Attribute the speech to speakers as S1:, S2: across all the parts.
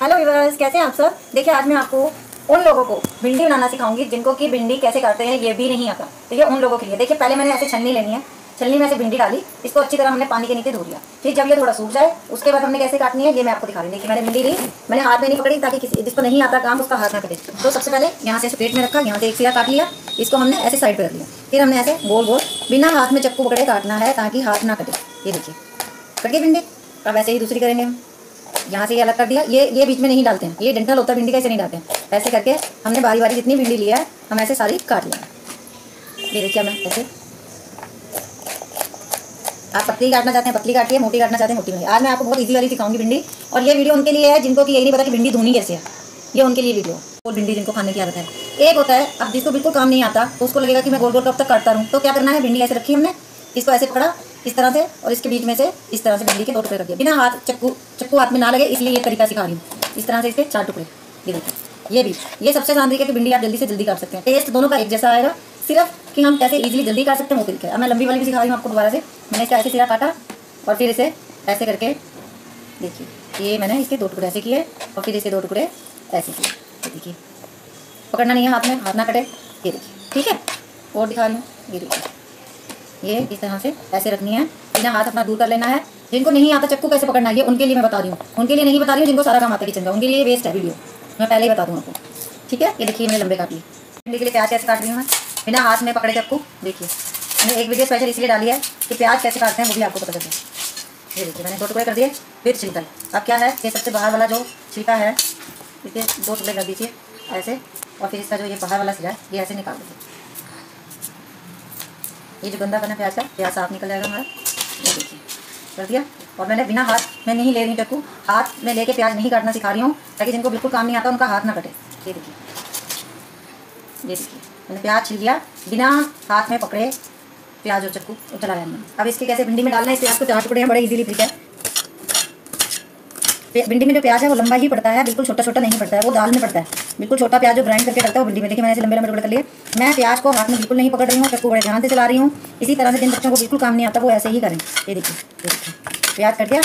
S1: Hello viewers कैसे हैं आप सब? देखिए, आज मैं आपको उन लोगों को भिंडी बनाना सिखाऊँगी जिनको कि भिंडी कैसे काटते हैं, ये भी नहीं आता। तो ये उन लोगों के लिए। देखिए, पहले मैंने ऐसे छन्नी लेनी है। छलनी में ऐसे भिंडी डाली। इसको अच्छी तरह हमने पानी के नीचे धो लिया। फिर जब ये थोड़ा सूख जाए, उसके बाद हमने कैसे काटनी है, ये मैं आपको दिखा रही हूँ। देखिए, मैंने भिंडी ली। मैंने हाथ में नहीं पकड़ी ताकि किसी जिसको नहीं आता काम, उसका हाथ ना कटे तो सबसे पहले यहाँ से पेट में रखा, यहाँ से एक सिरा काट लिया। इसको हमने ऐसे साइड पर रख लिया। फिर हमने ऐसे गोल गोल बिना हाथ में चक्कू पकड़े काटना है ताकि हाथ ना कटे। ये देखिए। कट भिंडी। अब ऐसे ही दूसरी करेंगे हम। यहाँ से ये अलग कर दिया। ये ये बीच में नहीं डालते हैं। ये डेंटल होता है भिंडी कैसे नहीं डालते हैं। ऐसे करके हमने बारी बारी जितनी भिंडी लिया है, हम ऐसे सारी काट लिया ये देखिए मैं ऐसे। आप पतली काटना चाहते हैं, पतली काटिए, मोटी काटना चाहते हैं, मोटी में आज मैं आपको बहुत इजी वाली सिखाऊँगी भिंडी। और ये वीडियो उनके लिए है, जिनको कि यही नहीं पता कि भिंडी धोनी कैसे है। ये उनके लिए वीडियो और भिंडी जिनको खाने की आदत है। एक होता है, अब जिसको बिल्कुल काम नहीं आता तो उसको लगेगा कि मैं गोल गोल कब तक काटता रहूँ। तो क्या करना है, भिंडी ऐसे रखी हमने। इसको ऐसे पकड़ा। इस तरह से और इसके बीच में से इस तरह से भिंडी के दो टुकड़े रख दिए। बिना हाथ चक्कू चक्कू हाथ में ना लगे, इसलिए ये तरीका सिखा रही हूँ। इस तरह से इसके चार टुकड़े। ये देखिए, ये भी। ये सबसे आसान तरीके की भिंडी आप जल्दी से जल्दी काट सकते हैं। टेस्ट दोनों का एक जैसा आएगा। सिर्फ़ कि हम कैसे इजीली जल्दी काट सकते हैं, वो तरीका है। अब मैं लंबी वाली भी सिखा रही हूँ आपको दोबारा से। मैंने इसका ऐसे सिरा काटा और फिर इसे ऐसे करके देखिए, ये मैंने इसके दो टुकड़े ऐसे किए और फिर इसके दो टुकड़े ऐसे किए। देखिए। पकड़ना नहीं है हाथ में, हाथ ना कटे। ये देखिए, ठीक है? और दिखा रही हूँ। ये देखिए। ये इस तरह से ऐसे रखनी है। बिना हाथ अपना दूर कर लेना है। जिनको नहीं आता चक्कू कैसे पकड़ना है ये उनके लिए मैं बता रही हूँ। उनके लिए नहीं बता रही हूँ, जिनको सारा काम आता किचन का उनके लिए वेस्ट है वीडियो मैं पहले ही बता दूँ आपको ठीक है? ये देखिए मैंने लंबे काट लिए। के लिए प्याज कैसे काट रही हूँ मैं? बिना हाथ में पकड़े चक्कू। देखिए मैंने एक वीडियो स्पेशल इसलिए डाली है कि प्याज कैसे काटते हैं, वो भी आपको पता चलता है ये देखिए, मैंने दो टुकड़े कर दिए, फिर छिलका। अब क्या है? ये सबसे बाहर वाला जो छिलका है इसके दो टुकड़े कर दीजिए, ऐसे। और फिर इसका जो ये बाहर वाला सिला है, ये ऐसे निकाल दीजिए। ये जो गंदा बना प्याज का प्याज साफ़ निकल जाएगा हमारा। ये देखिए, कर दिया। और मैंने बिना हाथ में नहीं ले रही चक्कू हाथ में लेके प्याज नहीं काटना सिखा रही हूँ, ताकि जिनको बिल्कुल काम नहीं आता, उनका हाथ ना कटे। ये देखिए ये देखिए, मैंने प्याज छिल दिया, बिना हाथ में पकड़े प्याज और चक्कू चला रहे हैं अब इसके कैसे भिंडी में डालना है प्याज को चार टुकड़े हैं, बड़े इजीली ठीक है। भिंडी में जो प्याज है, वो लंबा ही पड़ता है, बिल्कुल छोटा छोटा नहीं पड़ता है, वो दाल में पड़ता है। बिल्कुल छोटा प्याज जो ग्राइंड करके करता है, वो भिंडी में। देखिए, मैंने लंबे लंबे टुकड़े कर लिए। मैं प्याज को हाथ में बिल्कुल नहीं पकड़ रही हूँ चक्कू बड़े ध्यान से चला रही हूँ। इसी तरह से जिन बच्चों को बिल्कुल काम नहीं आता, वो ऐसे ही करें। ये देखिए प्याज कट दिया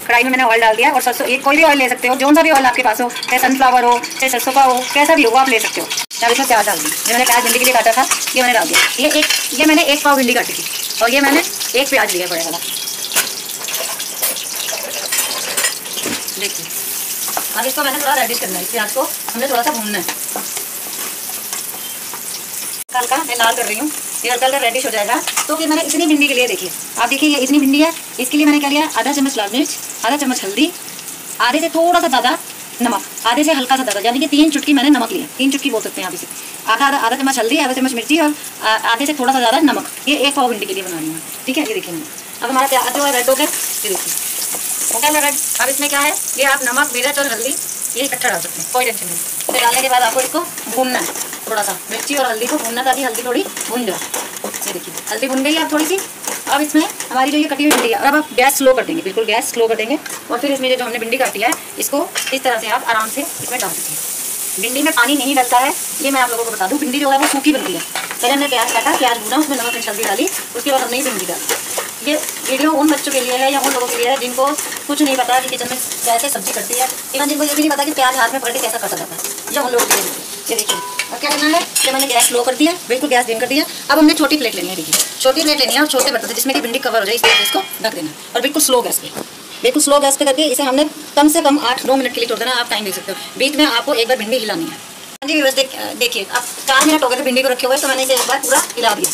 S1: कढ़ाई में मैंने ऑयल डाल दिया और सरसों, एक कोई भी ऑयल ले सकते हो जो सा भी ऑयल आपके पास हो, चाहे सनफ्लावर हो, चाहे सरसों का हो, कैसा भी हो आप ले सकते हो। अब इसमें प्याज डाल दी ये मैंने प्याज भिंडी के लिए काटा था, ये मैंने डाल दिया। ये एक, ये मैंने एक पाव भिंडी काटी थी और ये मैंने एक प्याज लिया बड़े वाला। देखिए, अब इसको मैंने थोड़ा रेडिश करना है प्याज को हमने थोड़ा सा भूनना है। हल्का मैं लाल कर रही हूँ। ये हल्का हल्का रेडिश हो जाएगा। तो फिर मैंने इतनी भिंडी के लिए देखिए आप देखिए, ये इतनी भिंडी है। इसके लिए मैंने क्या लिया? आधा चम्मच लाल मिर्च, आधा चम्मच हल्दी, आधे से थोड़ा सा ज़्यादा नमक, आधे से हल्का सा ज़्यादा, यानी कि तीन चुटकी मैंने नमक लिया तीन चुटकी बोल सकते हैं आप इसे। आधा आधा आधा चम्मच हल्दी, आधा चम्मच मिर्ची और आधे से थोड़ा सा ज़्यादा नमक। ये एक पाव भिंडी के लिए बना रही हूँ। ठीक है? ये देखिए अब हमारा प्याज जो है रेड हो। गया ये देखिए। हो गया रेड अब इसमें क्या है? ये आप नमक, मिर्च और हल्दी, ये इकट्ठा डाल सकते हैं, कोई टेंशन नहीं। फिर डालने के बाद आपको इसको भूनना है थोड़ा सा मिर्ची और हल्दी को भूनना, ताकि हल्दी थोड़ी भून जाए। ये देखिए, हल्दी भून गई आप थोड़ी सी अब इसमें हमारी जो ये कटी हुई भिंडी है, अब आप गैस स्लो कर देंगे, बिल्कुल गैस स्लो कर देंगे, और फिर इसमें जो हमने भिंडी काटी है, इसको इस तरह से आप आराम से इसमें डाल सकते हैं। भिंडी में पानी नहीं डलता है, ये मैं आप लोगों को बता दूँ, भिंडी जो है वो सूखी बनती है। पहले हमने प्याज काटा, प्याज भूना, उसमें नमक मिर्च हल्दी डाली, उसके बाद हमने ये भिंडी डाली। ये वीडियो उन बच्चों के लिए है या उन लोगों के लिए है जिनको कुछ नहीं पता कि किचन में कैसे सब्ज़ी कटती है, इवन जिनको ये भी नहीं पता कि प्याज हाथ में पकड़ के कैसा कटा जाता है। या उन लोगों के लिए ये देखिए, अब क्या करना है जब मैंने गैस स्लो कर दिया बिल्कुल गैस डिम कर दिया अब हमने छोटी प्लेट लेनी है, देखिए। छोटी प्लेट लेनी है और छोटे बर्तन जिसमें कि भिंडी कवर हो जाए, इस तरह इसको ढक देना और बिल्कुल स्लो गैस पे। बिल्कुल स्लो गैस पे करके इसे हमने कम से कम आठ नौ मिनट के लिए छोड़ देना आप टाइम देख सकते हो। बीच में आपको एक बार भिंडी हिलानी है। हाँ जी बस देखिए, अब चार मिनट हो गए भिंडी को रखे हुए तो मैंने इसे एक बार पूरा हिला दिया।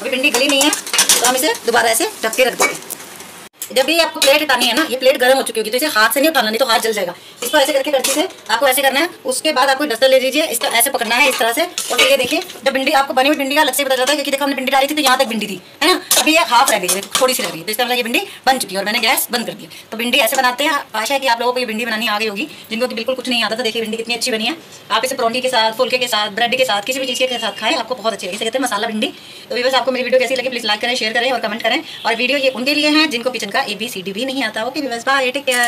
S1: अभी भिंडी गली नहीं है। तो हम इसे दोबारा ऐसे ढक के रख देंगे। जब भी आपको प्लेट हटानी है ना, ये प्लेट गर्म हो चुकी होगी तो इसे हाथ से नहीं उठाना, नहीं तो हाथ जल जाएगा। इसको ऐसे करके करती से आपको ऐसे करना है, उसके बाद आपको डस्टर ले लीजिए, इसका ऐसे पकड़ना है इस तरह से। और ये देखिए, जब भिंडी, आपको बनी हुई भिंडी का अलग से पता चलता है, क्योंकि देखो हमने भिंडी डाली थी तो यहाँ तक भिंडी थी, है ना? अभी ये हाफ़ रह गई है थोड़ी सी रह गई तो इसका मतलब ये भिंडी बन चुकी है और मैंने गैस बंद कर दी तो भिंडी ऐसे बनाते हैं, आशा है कि आप लोगों को ये भिंडी बनानी आ गई होगी, जिनको कि बिल्कुल कुछ नहीं आता था। देखिए, भिंडी कितनी अच्छी बनी है। आप इसे परोठी के साथ, फुलके के साथ, ब्रेड के साथ, किसी भी चीज़ के साथ खाएँ, आपको बहुत अच्छी लगी कहते हैं मसाला भिंडी। तो बस आपको मेरी वीडियो कैसी लगी प्लीज़ लाइक करें शेयर करें और कमेंट करें। और वीडियो ये उनके लिए है, जिनको किचन का ए बी सी डी भी नहीं आता। Okay bye take care